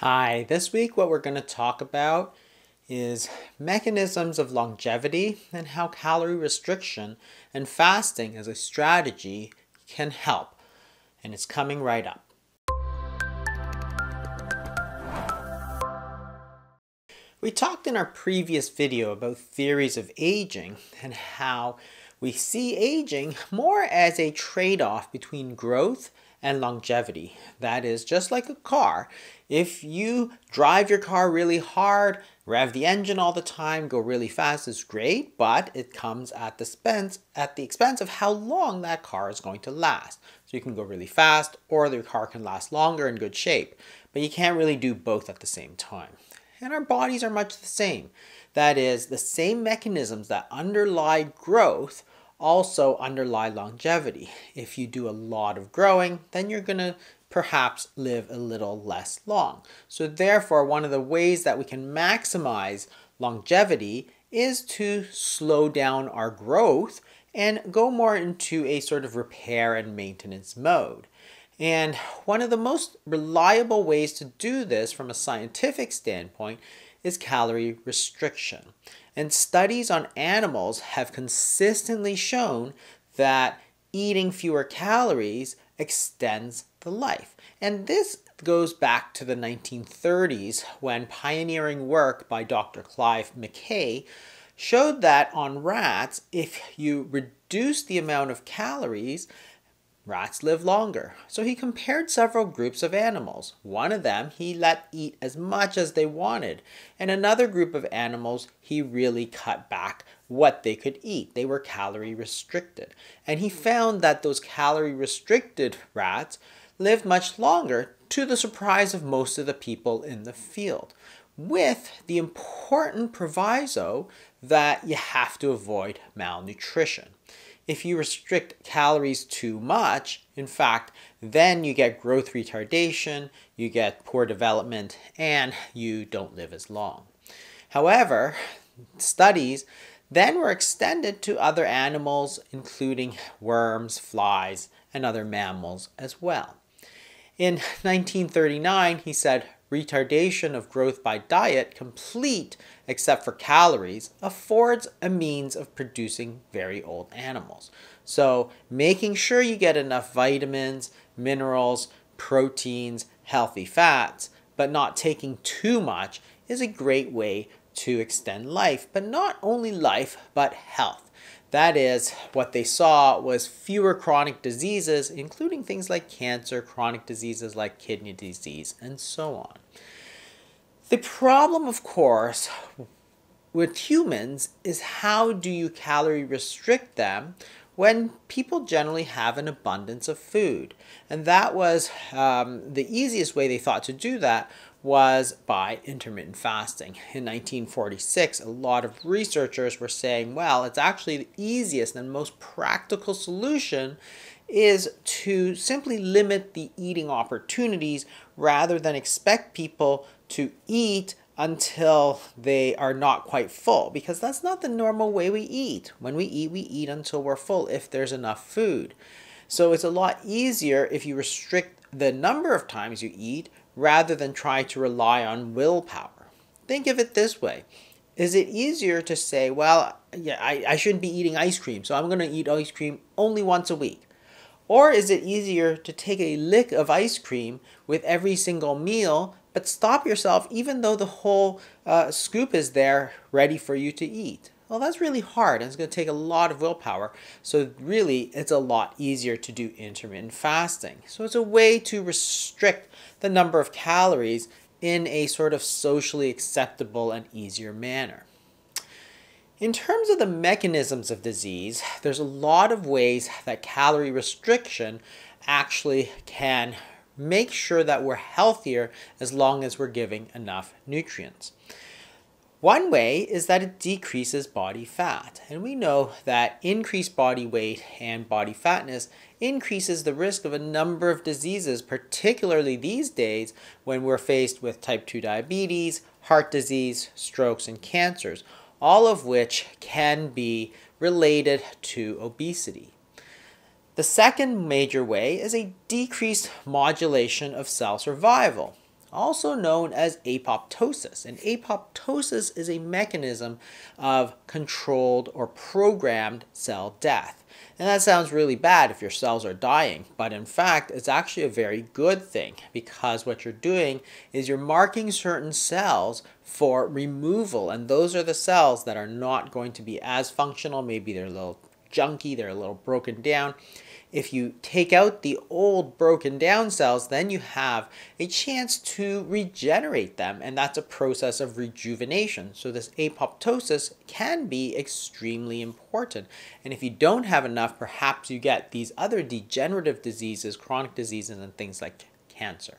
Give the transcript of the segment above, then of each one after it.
Hi, this week what we're going to talk about is mechanisms of longevity and how calorie restriction and fasting as a strategy can help. And it's coming right up. We talked in our previous video about theories of aging and how we see aging more as a trade off between growth and longevity. That is just like a car. If you drive your car really hard, rev the engine all the time, go really fast, it's great, but it comes at the expense at the expense of how long that car is going to last. So you can go really fast or the car can last longer in good shape, but you can't really do both at the same time. And our bodies are much the same. That is, the same mechanisms that underlie growth also underlie longevity. If you do a lot of growing, then you're going to perhaps live a little less long. So therefore, one of the ways that we can maximize longevity is to slow down our growth and go more into a sort of repair and maintenance mode. And one of the most reliable ways to do this from a scientific standpoint is calorie restriction. And studies on animals have consistently shown that eating fewer calories extends the life. And this goes back to the 1930s when pioneering work by Dr. Clive McCay showed that on rats, if you reduce the amount of calories, Rats live longer. So he compared several groups of animals. One of them he let eat as much as they wanted, and another group of animals he really cut back what they could eat. They were calorie restricted. And he found that those calorie restricted rats lived much longer to the surprise of most of the people in the field, with the important proviso that you have to avoid malnutrition if you restrict calories too much, in fact, then you get growth retardation, you get poor development, and you don't live as long. However, studies then were extended to other animals, including worms, flies, and other mammals as well. In 1939, he said retardation of growth by diet, complete except for calories, affords a means of producing very old animals. So, making sure you get enough vitamins, minerals, proteins, healthy fats, but not taking too much is a great way to extend life, but not only life, but health. That is, what they saw was fewer chronic diseases, including things like cancer, chronic diseases like kidney disease, and so on. The problem, of course, with humans is how do you calorie restrict them when people generally have an abundance of food? And that was um, the easiest way they thought to do that was by intermittent fasting. In 1946, a lot of researchers were saying, well, it's actually the easiest and most practical solution is to simply limit the eating opportunities rather than expect people to eat until they are not quite full because that's not the normal way we eat. When we eat, we eat until we're full if there's enough food. So it's a lot easier if you restrict the number of times you eat rather than try to rely on willpower. Think of it this way. Is it easier to say, well, yeah, I, I shouldn't be eating ice cream, so I'm going to eat ice cream only once a week? Or is it easier to take a lick of ice cream with every single meal, but stop yourself even though the whole uh, scoop is there ready for you to eat? Well, that's really hard and it's going to take a lot of willpower. So, really, it's a lot easier to do intermittent fasting. So, it's a way to restrict the number of calories in a sort of socially acceptable and easier manner. In terms of the mechanisms of disease, there's a lot of ways that calorie restriction actually can make sure that we're healthier as long as we're giving enough nutrients. One way is that it decreases body fat. And we know that increased body weight and body fatness increases the risk of a number of diseases, particularly these days when we're faced with type 2 diabetes, heart disease, strokes, and cancers, all of which can be related to obesity. The second major way is a decreased modulation of cell survival. Also known as apoptosis. And apoptosis is a mechanism of controlled or programmed cell death. And that sounds really bad if your cells are dying, but in fact, it's actually a very good thing because what you're doing is you're marking certain cells for removal, and those are the cells that are not going to be as functional. Maybe they're a little junky, they're a little broken down. If you take out the old broken down cells, then you have a chance to regenerate them, and that's a process of rejuvenation. So, this apoptosis can be extremely important. And if you don't have enough, perhaps you get these other degenerative diseases, chronic diseases, and things like cancer.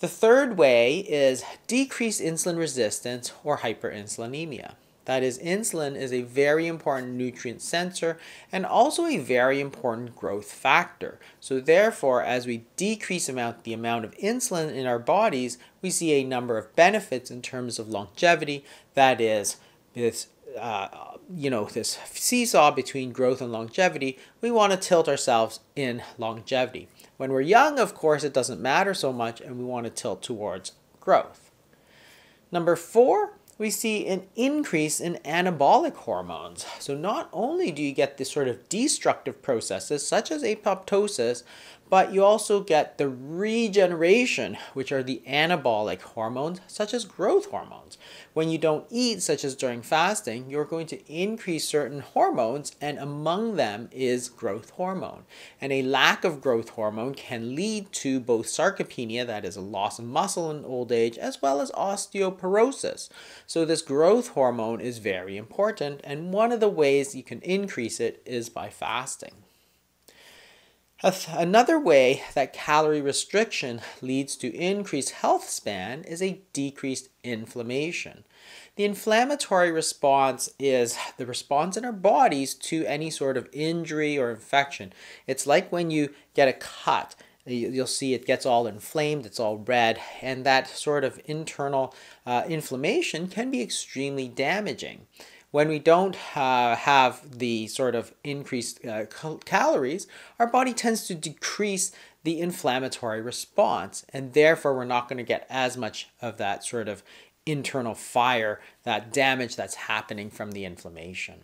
The third way is decreased insulin resistance or hyperinsulinemia. That is, insulin is a very important nutrient sensor and also a very important growth factor. So therefore, as we decrease amount, the amount of insulin in our bodies, we see a number of benefits in terms of longevity. That is, this uh, you know this seesaw between growth and longevity. We want to tilt ourselves in longevity. When we're young, of course, it doesn't matter so much, and we want to tilt towards growth. Number four we see an increase in anabolic hormones. So not only do you get this sort of destructive processes such as apoptosis, but you also get the regeneration, which are the anabolic hormones, such as growth hormones. When you don't eat, such as during fasting, you're going to increase certain hormones, and among them is growth hormone. And a lack of growth hormone can lead to both sarcopenia, that is a loss of muscle in old age, as well as osteoporosis. So, this growth hormone is very important, and one of the ways you can increase it is by fasting. Another way that calorie restriction leads to increased health span is a decreased inflammation. The inflammatory response is the response in our bodies to any sort of injury or infection. It's like when you get a cut, you'll see it gets all inflamed, it's all red, and that sort of internal uh, inflammation can be extremely damaging when we don't uh, have the sort of increased uh, cal- calories, our body tends to decrease the inflammatory response, and therefore we're not going to get as much of that sort of internal fire, that damage that's happening from the inflammation.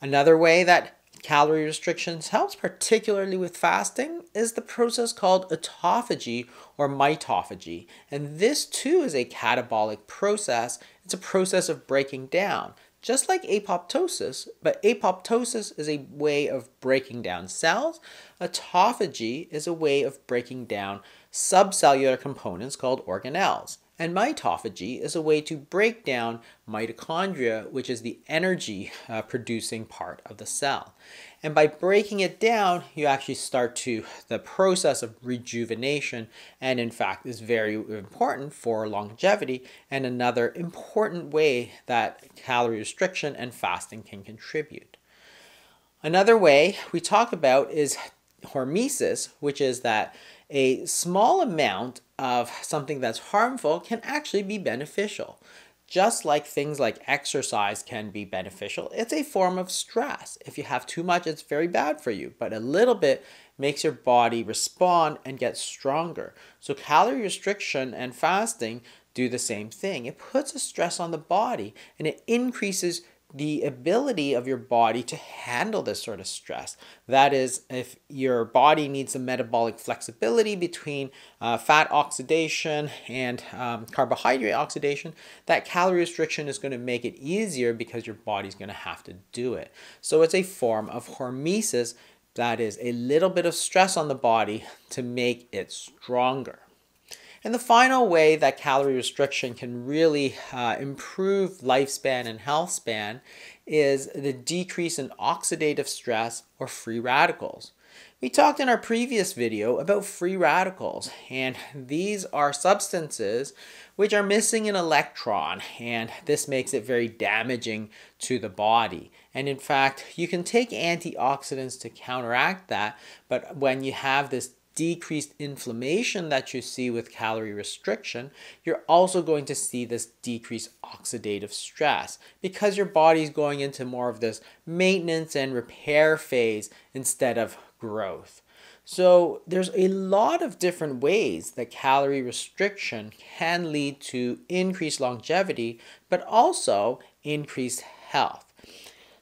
Another way that calorie restrictions helps, particularly with fasting, is the process called autophagy or mitophagy. And this too is a catabolic process. It's a process of breaking down just like apoptosis, but apoptosis is a way of breaking down cells. Autophagy is a way of breaking down subcellular components called organelles. And mitophagy is a way to break down mitochondria, which is the energy uh, producing part of the cell. And by breaking it down, you actually start to the process of rejuvenation, and in fact, is very important for longevity and another important way that calorie restriction and fasting can contribute. Another way we talk about is hormesis, which is that a small amount of something that's harmful can actually be beneficial. Just like things like exercise can be beneficial, it's a form of stress. If you have too much, it's very bad for you, but a little bit makes your body respond and get stronger. So, calorie restriction and fasting do the same thing. It puts a stress on the body and it increases the ability of your body to handle this sort of stress. That is, if your body needs a metabolic flexibility between uh, fat oxidation and um, carbohydrate oxidation, that calorie restriction is going to make it easier because your body's going to have to do it. So it's a form of hormesis that is a little bit of stress on the body to make it stronger. And the final way that calorie restriction can really uh, improve lifespan and health span is the decrease in oxidative stress or free radicals. We talked in our previous video about free radicals, and these are substances which are missing an electron, and this makes it very damaging to the body. And in fact, you can take antioxidants to counteract that, but when you have this decreased inflammation that you see with calorie restriction, you're also going to see this decreased oxidative stress because your body is going into more of this maintenance and repair phase instead of growth. So there's a lot of different ways that calorie restriction can lead to increased longevity, but also increased health.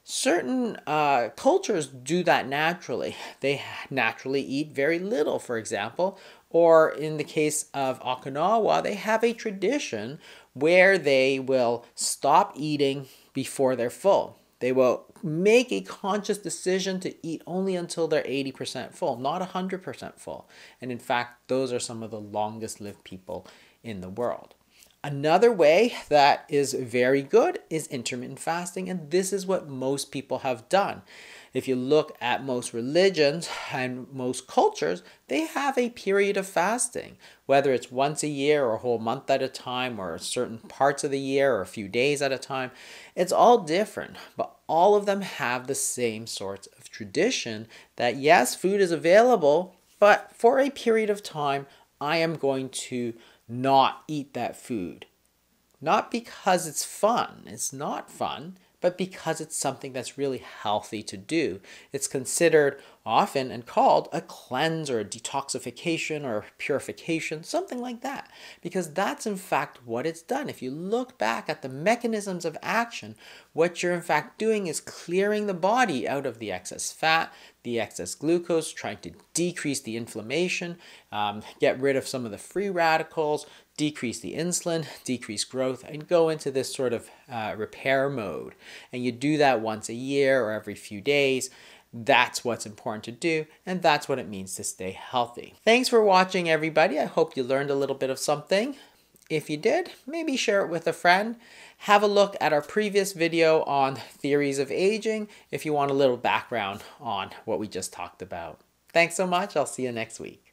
Certain uh, cultures do that naturally. They naturally eat very little, for example, or in the case of Okinawa, they have a tradition where they will stop eating before they're full. They will make a conscious decision to eat only until they're 80% full, not 100% full. And in fact, those are some of the longest lived people in the world. Another way that is very good is intermittent fasting, and this is what most people have done. If you look at most religions and most cultures, they have a period of fasting, whether it's once a year or a whole month at a time, or certain parts of the year or a few days at a time. It's all different, but all of them have the same sorts of tradition that yes, food is available, but for a period of time, I am going to not eat that food. Not because it's fun, it's not fun, but because it's something that's really healthy to do. It's considered often and called a cleanse or a detoxification or purification, something like that, because that's in fact what it's done. If you look back at the mechanisms of action, what you're in fact doing is clearing the body out of the excess fat, the excess glucose, trying to decrease the inflammation, um, get rid of some of the free radicals, decrease the insulin, decrease growth, and go into this sort of uh, repair mode. And you do that once a year or every few days. That's what's important to do, and that's what it means to stay healthy. Thanks for watching, everybody. I hope you learned a little bit of something. If you did, maybe share it with a friend. Have a look at our previous video on theories of aging if you want a little background on what we just talked about. Thanks so much. I'll see you next week.